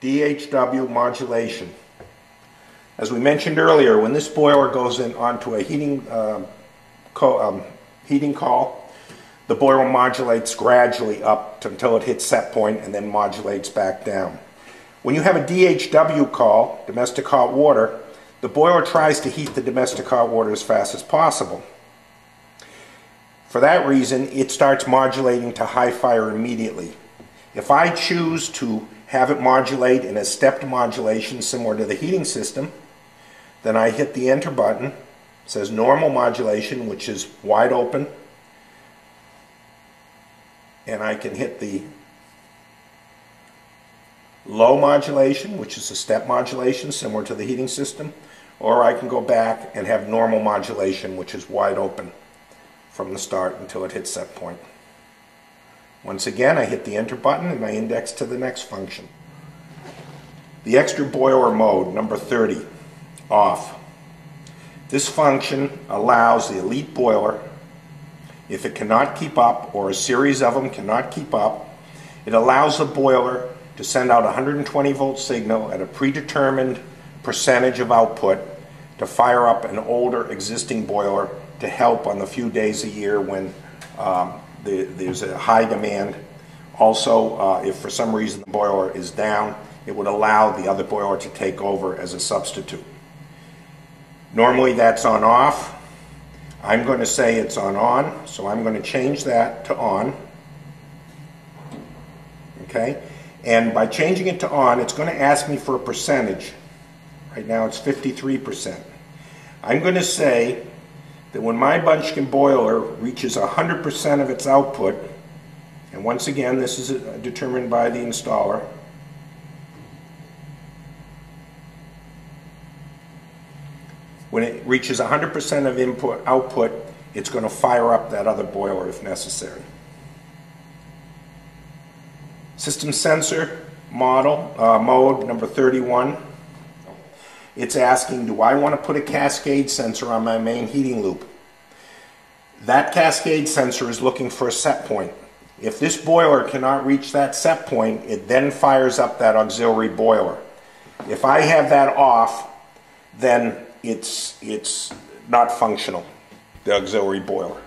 DHW modulation. As we mentioned earlier, when this boiler goes in onto a heating, uh, um, heating call, the boiler modulates gradually up until it hits set point and then modulates back down. When you have a DHW call, domestic hot water, the boiler tries to heat the domestic hot water as fast as possible. For that reason, it starts modulating to high fire immediately. If I choose to have it modulate in a stepped modulation similar to the heating system, then I hit the enter button. It says normal modulation, which is wide open. And I can hit the low modulation, which is a step modulation similar to the heating system, or I can go back and have normal modulation, which is wide open from the start until it hits set point. Once again, I hit the enter button and I index to the next function. The extra boiler mode, number 30, off. This function allows the elite boiler, if it cannot keep up or a series of them cannot keep up, it allows the boiler to send out a 120 volt signal at a predetermined percentage of output to fire up an older existing boiler to help on the few days a year when um, the, there's a high demand. Also, uh, if for some reason the boiler is down, it would allow the other boiler to take over as a substitute. Normally that's on off. I'm going to say it's on on, so I'm going to change that to on. Okay? And by changing it to on, it's going to ask me for a percentage. Right now it's 53%. I'm going to say that when my Munchkin boiler reaches 100% of its output, and once again this is determined by the installer, when it reaches 100% of input output, it's going to fire up that other boiler if necessary. System sensor model, uh, mode number 31. It's asking, do I want to put a cascade sensor on my main heating loop? That cascade sensor is looking for a set point. If this boiler cannot reach that set point, it then fires up that auxiliary boiler. If I have that off, then it's, it's not functional, the auxiliary boiler.